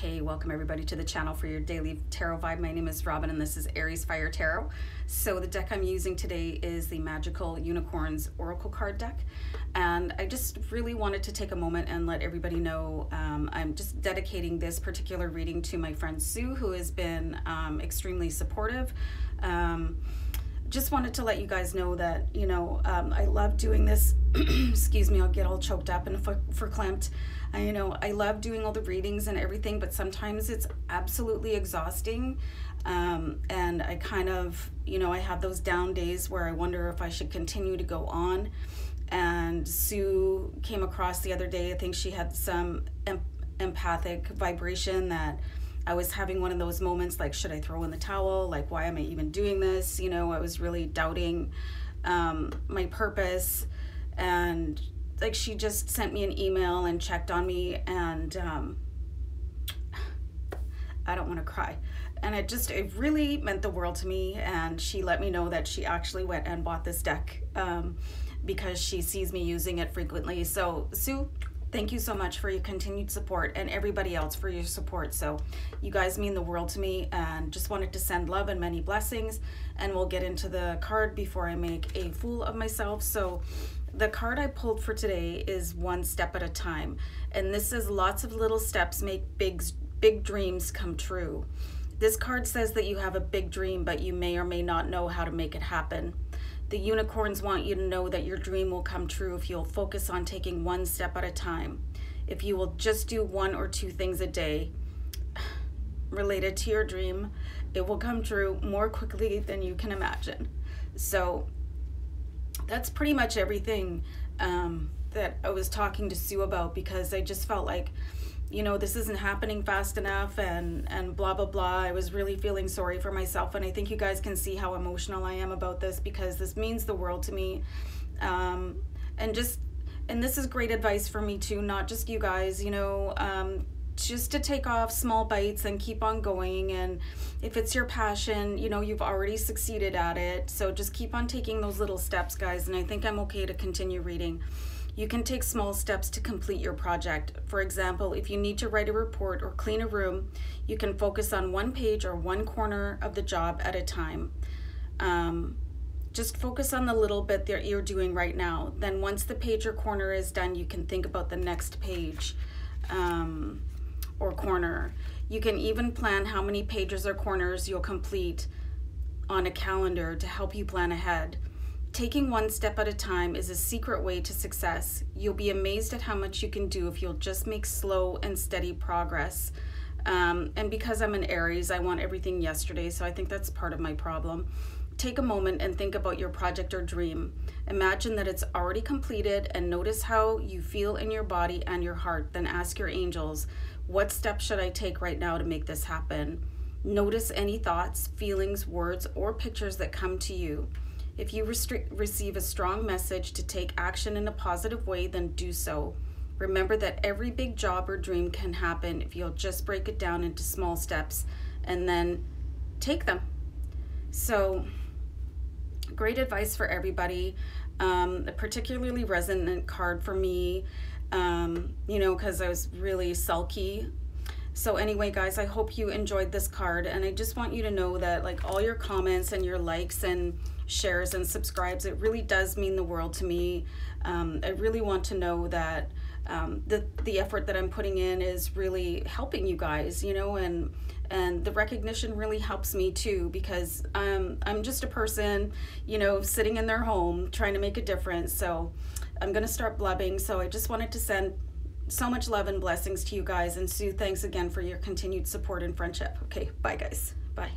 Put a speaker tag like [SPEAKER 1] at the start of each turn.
[SPEAKER 1] Hey, welcome everybody to the channel for your daily tarot vibe. My name is Robin and this is Aries Fire Tarot. So the deck I'm using today is the Magical Unicorns Oracle card deck. And I just really wanted to take a moment and let everybody know um, I'm just dedicating this particular reading to my friend Sue, who has been um, extremely supportive. Um, just wanted to let you guys know that, you know, um, I love doing this. Excuse me, I'll get all choked up and for, for clamped. I, you know, I love doing all the readings and everything, but sometimes it's absolutely exhausting. Um, and I kind of, you know, I have those down days where I wonder if I should continue to go on. And Sue came across the other day, I think she had some em empathic vibration that I was having one of those moments like, should I throw in the towel? Like, why am I even doing this? You know, I was really doubting um, my purpose. And like, she just sent me an email and checked on me. And um, I don't want to cry. And it just, it really meant the world to me. And she let me know that she actually went and bought this deck um, because she sees me using it frequently. So, Sue, thank you so much for your continued support and everybody else for your support. So you guys mean the world to me and just wanted to send love and many blessings. And we'll get into the card before I make a fool of myself. So the card I pulled for today is one step at a time. And this says lots of little steps make big, big dreams come true. This card says that you have a big dream, but you may or may not know how to make it happen. The unicorns want you to know that your dream will come true if you'll focus on taking one step at a time. If you will just do one or two things a day related to your dream, it will come true more quickly than you can imagine. So that's pretty much everything um, that I was talking to Sue about because I just felt like you know this isn't happening fast enough and and blah blah blah. I was really feeling sorry for myself and i think you guys can see how emotional i am about this because this means the world to me. Um, and just and this is great advice for me too not just you guys you know um, just to take off small bites and keep on going. And if it's your passion you know you've already succeeded at it. So just keep on taking those little steps guys and i think i'm okay to continue reading you can take small steps to complete your project. For example, if you need to write a report or clean a room, you can focus on one page or one corner of the job at a time. Um, just focus on the little bit that you're doing right now. Then once the page or corner is done, you can think about the next page um, or corner. You can even plan how many pages or corners you'll complete on a calendar to help you plan ahead. Taking one step at a time is a secret way to success. You'll be amazed at how much you can do if you'll just make slow and steady progress. Um, and because I'm an Aries, I want everything yesterday, so I think that's part of my problem. Take a moment and think about your project or dream. Imagine that it's already completed and notice how you feel in your body and your heart. Then ask your angels, what steps should I take right now to make this happen? Notice any thoughts, feelings, words, or pictures that come to you. If you receive a strong message to take action in a positive way, then do so. Remember that every big job or dream can happen if you'll just break it down into small steps and then take them. So, great advice for everybody. Um, a particularly resonant card for me, um, you know, because I was really sulky so anyway, guys, I hope you enjoyed this card. And I just want you to know that like all your comments and your likes and shares and subscribes, it really does mean the world to me. Um, I really want to know that um, the, the effort that I'm putting in is really helping you guys, you know, and and the recognition really helps me too because um, I'm just a person, you know, sitting in their home trying to make a difference. So I'm going to start blubbing. So I just wanted to send so much love and blessings to you guys. And Sue, thanks again for your continued support and friendship. Okay, bye, guys. Bye.